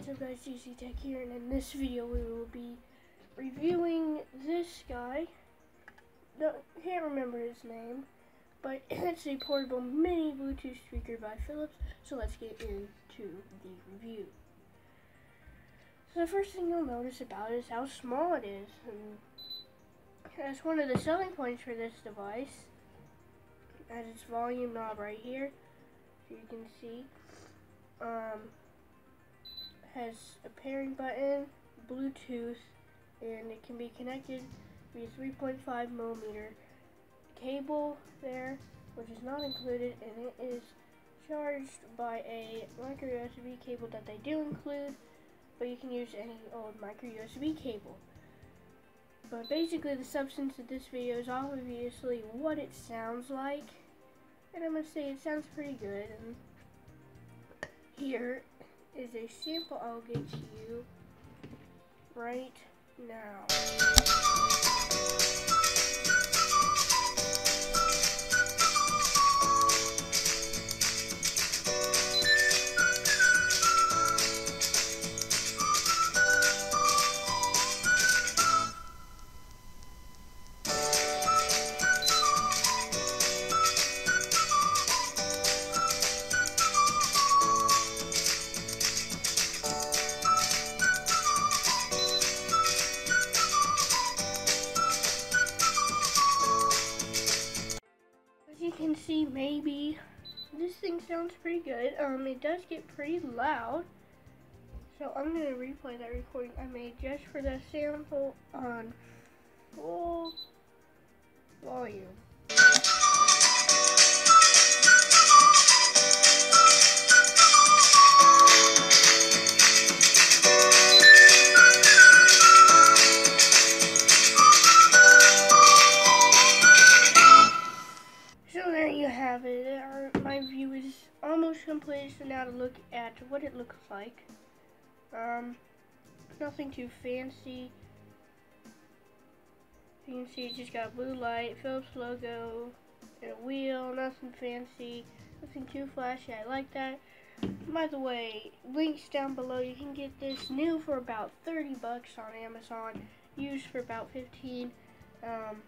What's up guys, JC Tech here, and in this video we will be reviewing this guy. No, can't remember his name, but it's a portable mini Bluetooth speaker by Philips, so let's get into the review. So the first thing you'll notice about it is how small it is, and that's one of the selling points for this device. Has its volume knob right here, so you can see. Um, has a pairing button, Bluetooth, and it can be connected via 3.5 millimeter cable there, which is not included, and it is charged by a micro USB cable that they do include, but you can use any old micro USB cable. But basically the substance of this video is obviously what it sounds like, and I must say it sounds pretty good, and here is a sample I'll get to you right now. See, maybe this thing sounds pretty good. Um, it does get pretty loud. So I'm to replay that recording I made just for the sample on full volume. Almost complete, so now to look at what it looks like. Um, nothing too fancy. You can see it just got blue light, Philips logo, and a wheel, nothing fancy, nothing too flashy, I like that. By the way, links down below, you can get this new for about 30 bucks on Amazon, used for about 15. Um,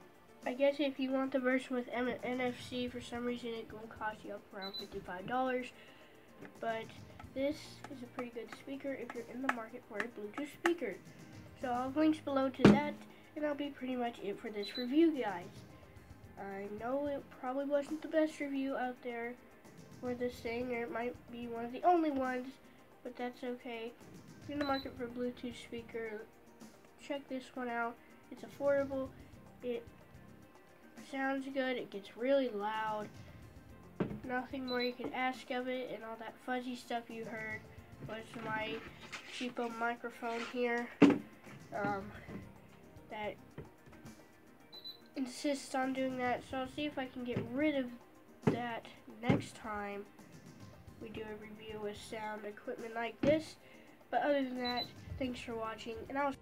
I guess if you want the version with M NFC, for some reason it will cost you up around $55. But this is a pretty good speaker if you're in the market for a Bluetooth speaker. So I'll have links below to that, and that'll be pretty much it for this review, guys. I know it probably wasn't the best review out there for this thing, or it might be one of the only ones, but that's okay. If you're in the market for a Bluetooth speaker, check this one out. It's affordable. It sounds good. It gets really loud. Nothing more you can ask of it, and all that fuzzy stuff you heard was my cheapo microphone here. Um, that insists on doing that, so I'll see if I can get rid of that next time we do a review with sound equipment like this. But other than that, thanks for watching, and I'll